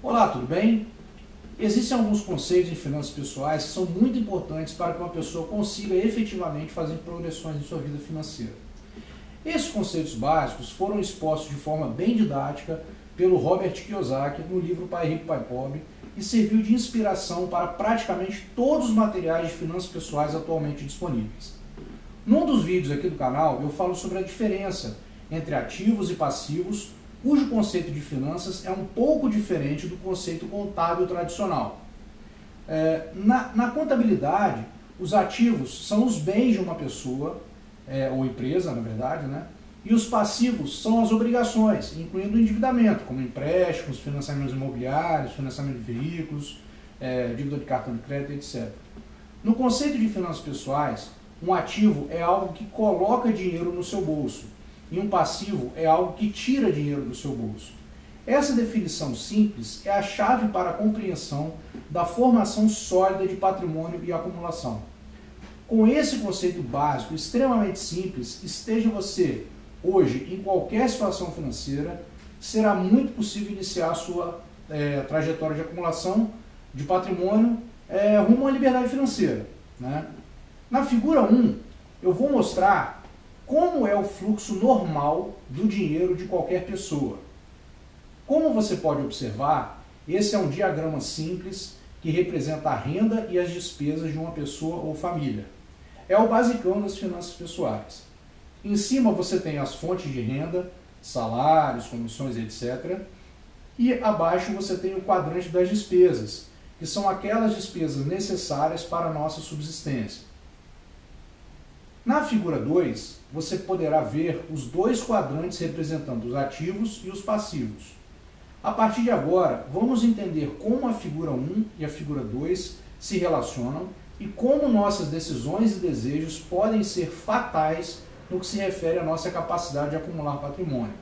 Olá, tudo bem? Existem alguns conceitos em finanças pessoais que são muito importantes para que uma pessoa consiga efetivamente fazer progressões em sua vida financeira. Esses conceitos básicos foram expostos de forma bem didática pelo Robert Kiyosaki no livro Pai Rico, Pai Pobre e serviu de inspiração para praticamente todos os materiais de finanças pessoais atualmente disponíveis. Num dos vídeos aqui do canal eu falo sobre a diferença entre ativos e passivos cujo conceito de finanças é um pouco diferente do conceito contábil tradicional. É, na, na, contabilidade, os ativos são os bens de uma pessoa, é, ou empresa, na verdade, né? e os passivos são as obrigações, incluindo o endividamento, como empréstimos, financiamentos imobiliários, financiamento de veículos, é, dívida de cartão de crédito, etc. No conceito de finanças pessoais, um ativo é algo que coloca dinheiro no seu bolso e um passivo é algo que tira dinheiro do seu bolso. Essa definição simples é a chave para a compreensão da formação sólida de patrimônio e acumulação. Com esse conceito básico extremamente simples, esteja você hoje em qualquer situação financeira, será muito possível iniciar a sua é, trajetória de acumulação de patrimônio é, rumo à liberdade financeira. Né? Na figura 1, eu vou mostrar como é o fluxo normal do dinheiro de qualquer pessoa. Como você pode observar, esse é um diagrama simples que representa a renda e as despesas de uma pessoa ou família. É o basicão das finanças pessoais. Em cima você tem as fontes de renda, salários, comissões, etc. E abaixo você tem o quadrante das despesas, que são aquelas despesas necessárias para a nossa subsistência. Na figura 2, você poderá ver os dois quadrantes representando os ativos e os passivos. A partir de agora, vamos entender como a figura 1 e a figura 2 se relacionam e como nossas decisões e desejos podem ser fatais no que se refere à nossa capacidade de acumular patrimônio.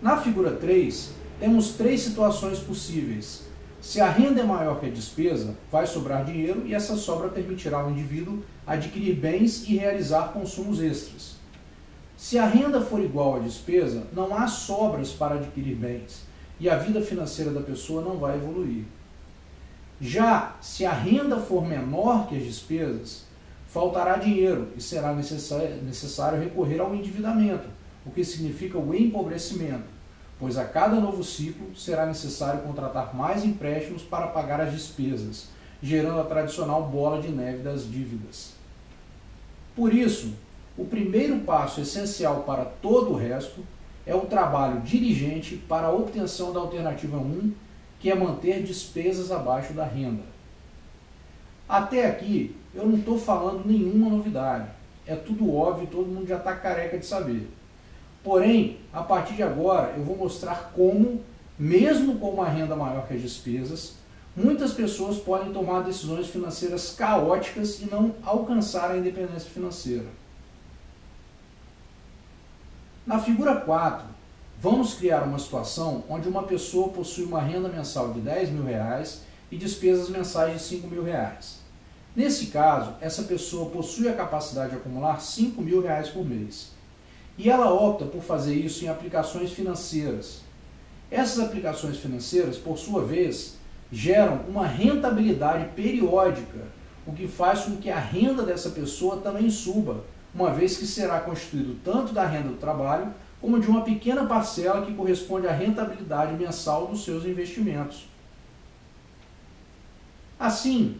Na figura 3, temos três situações possíveis se a renda é maior que a despesa, vai sobrar dinheiro e essa sobra permitirá ao indivíduo adquirir bens e realizar consumos extras. Se a renda for igual à despesa, não há sobras para adquirir bens e a vida financeira da pessoa não vai evoluir. Já se a renda for menor que as despesas, faltará dinheiro e será necessário recorrer ao endividamento, o que significa o empobrecimento pois a cada novo ciclo será necessário contratar mais empréstimos para pagar as despesas, gerando a tradicional bola de neve das dívidas. Por isso, o primeiro passo essencial para todo o resto é o trabalho dirigente para a obtenção da alternativa 1, que é manter despesas abaixo da renda. Até aqui, eu não estou falando nenhuma novidade. É tudo óbvio, todo mundo já está careca de saber. Porém, a partir de agora, eu vou mostrar como, mesmo com uma renda maior que as despesas, muitas pessoas podem tomar decisões financeiras caóticas e não alcançar a independência financeira. Na figura 4, vamos criar uma situação onde uma pessoa possui uma renda mensal de 10 mil reais e despesas mensais de 5 mil reais. Nesse caso, essa pessoa possui a capacidade de acumular 5 mil reais por mês. E ela opta por fazer isso em aplicações financeiras. Essas aplicações financeiras, por sua vez, geram uma rentabilidade periódica, o que faz com que a renda dessa pessoa também suba, uma vez que será constituído tanto da renda do trabalho como de uma pequena parcela que corresponde à rentabilidade mensal dos seus investimentos. Assim,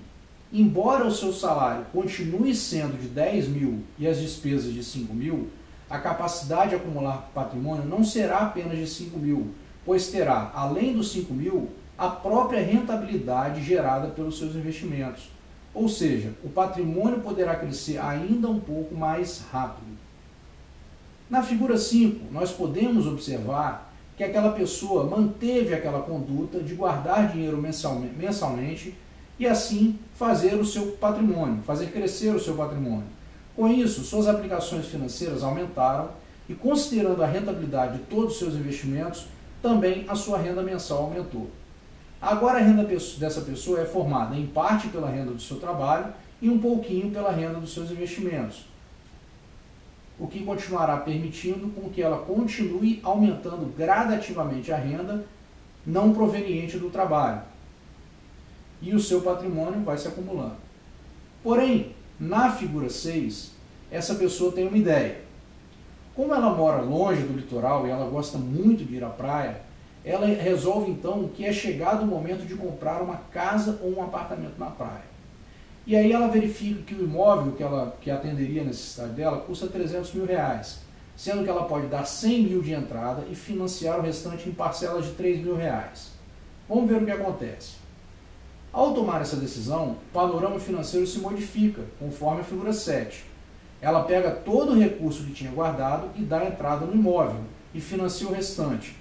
embora o seu salário continue sendo de 10 mil e as despesas de 5 mil, a capacidade de acumular patrimônio não será apenas de 5 mil, pois terá, além dos 5 mil, a própria rentabilidade gerada pelos seus investimentos. Ou seja, o patrimônio poderá crescer ainda um pouco mais rápido. Na figura 5, nós podemos observar que aquela pessoa manteve aquela conduta de guardar dinheiro mensalmente e assim fazer o seu patrimônio, fazer crescer o seu patrimônio. Com isso, suas aplicações financeiras aumentaram e, considerando a rentabilidade de todos os seus investimentos, também a sua renda mensal aumentou. Agora a renda dessa pessoa é formada em parte pela renda do seu trabalho e um pouquinho pela renda dos seus investimentos, o que continuará permitindo com que ela continue aumentando gradativamente a renda não proveniente do trabalho. E o seu patrimônio vai se acumulando. Porém, na figura 6, essa pessoa tem uma ideia. Como ela mora longe do litoral e ela gosta muito de ir à praia, ela resolve então que é chegado o momento de comprar uma casa ou um apartamento na praia. E aí ela verifica que o imóvel que ela que atenderia a necessidade dela custa 300 mil reais, sendo que ela pode dar 100 mil de entrada e financiar o restante em parcelas de 3 mil reais. Vamos ver o que acontece. Ao tomar essa decisão, o panorama financeiro se modifica, conforme a figura 7 ela pega todo o recurso que tinha guardado e dá entrada no imóvel e financia o restante.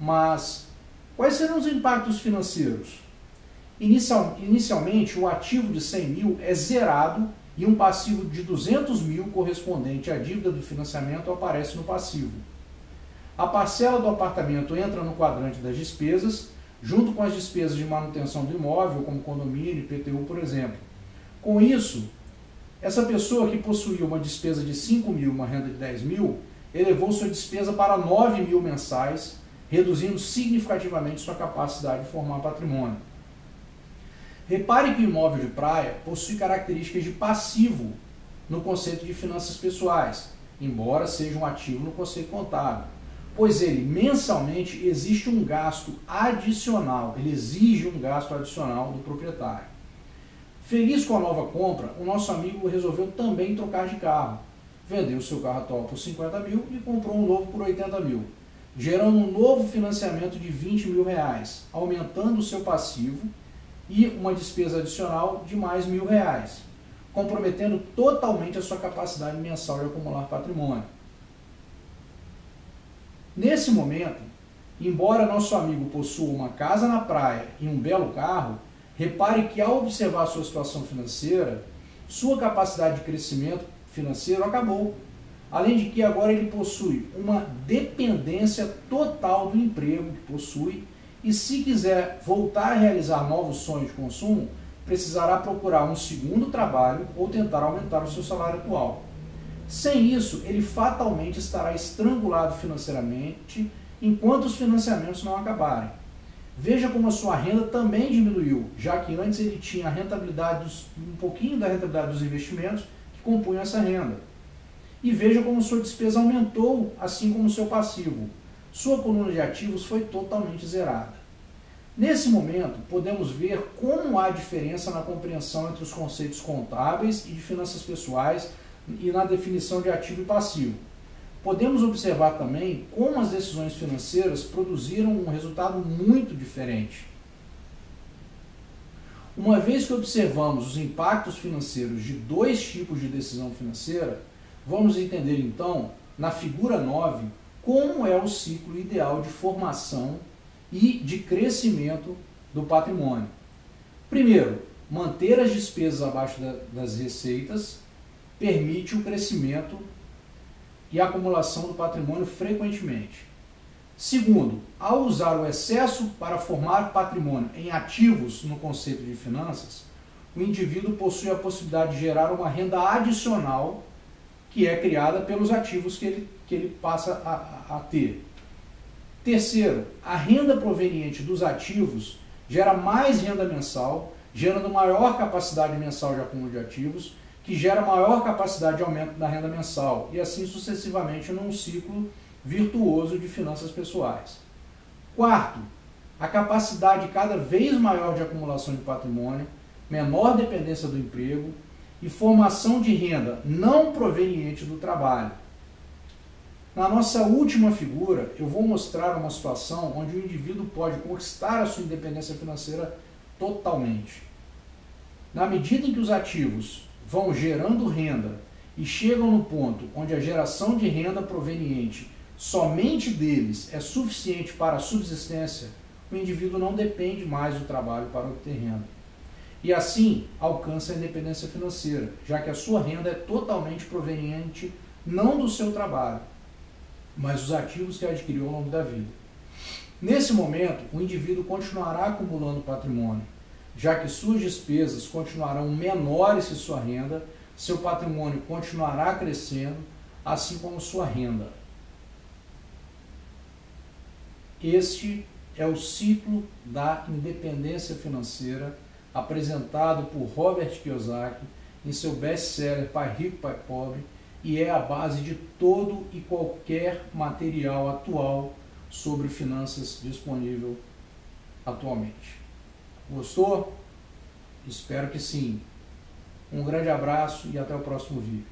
Mas quais serão os impactos financeiros? Inicial, inicialmente, o ativo de 100 mil é zerado e um passivo de 200 mil correspondente à dívida do financiamento aparece no passivo. A parcela do apartamento entra no quadrante das despesas, junto com as despesas de manutenção do imóvel, como condomínio e PTU, por exemplo. Com isso, essa pessoa que possuía uma despesa de 5 mil, uma renda de 10 mil, elevou sua despesa para 9 mil mensais, reduzindo significativamente sua capacidade de formar patrimônio. Repare que o imóvel de praia possui características de passivo no conceito de finanças pessoais, embora seja um ativo no conceito contábil, pois ele mensalmente existe um gasto adicional, ele exige um gasto adicional do proprietário. Feliz com a nova compra, o nosso amigo resolveu também trocar de carro. Vendeu seu carro atual por 50 mil e comprou um novo por 80 mil, gerando um novo financiamento de 20 mil reais, aumentando o seu passivo e uma despesa adicional de mais mil reais, comprometendo totalmente a sua capacidade mensal de acumular patrimônio. Nesse momento, embora nosso amigo possua uma casa na praia e um belo carro, Repare que ao observar sua situação financeira, sua capacidade de crescimento financeiro acabou. Além de que agora ele possui uma dependência total do emprego que possui e se quiser voltar a realizar novos sonhos de consumo, precisará procurar um segundo trabalho ou tentar aumentar o seu salário atual. Sem isso, ele fatalmente estará estrangulado financeiramente enquanto os financiamentos não acabarem. Veja como a sua renda também diminuiu, já que antes ele tinha a rentabilidade dos, um pouquinho da rentabilidade dos investimentos que compunham essa renda. E veja como sua despesa aumentou, assim como seu passivo. Sua coluna de ativos foi totalmente zerada. Nesse momento, podemos ver como há diferença na compreensão entre os conceitos contábeis e de finanças pessoais e na definição de ativo e passivo. Podemos observar também como as decisões financeiras produziram um resultado muito diferente. Uma vez que observamos os impactos financeiros de dois tipos de decisão financeira, vamos entender então, na figura 9, como é o ciclo ideal de formação e de crescimento do patrimônio. Primeiro, manter as despesas abaixo das receitas permite o crescimento e acumulação do patrimônio frequentemente. Segundo, ao usar o excesso para formar patrimônio em ativos no conceito de finanças, o indivíduo possui a possibilidade de gerar uma renda adicional que é criada pelos ativos que ele, que ele passa a, a ter. Terceiro, a renda proveniente dos ativos gera mais renda mensal, gerando maior capacidade mensal de acúmulo de ativos, que gera maior capacidade de aumento da renda mensal e assim sucessivamente num ciclo virtuoso de finanças pessoais. Quarto, a capacidade cada vez maior de acumulação de patrimônio, menor dependência do emprego e formação de renda não proveniente do trabalho. Na nossa última figura, eu vou mostrar uma situação onde o indivíduo pode conquistar a sua independência financeira totalmente. Na medida em que os ativos vão gerando renda e chegam no ponto onde a geração de renda proveniente somente deles é suficiente para a subsistência, o indivíduo não depende mais do trabalho para obter renda. E assim alcança a independência financeira, já que a sua renda é totalmente proveniente não do seu trabalho, mas dos ativos que adquiriu ao longo da vida. Nesse momento, o indivíduo continuará acumulando patrimônio, já que suas despesas continuarão menores que sua renda, seu patrimônio continuará crescendo, assim como sua renda. Este é o ciclo da independência financeira apresentado por Robert Kiyosaki em seu best-seller Pai Rico, Pai Pobre e é a base de todo e qualquer material atual sobre finanças disponível atualmente. Gostou? Espero que sim. Um grande abraço e até o próximo vídeo.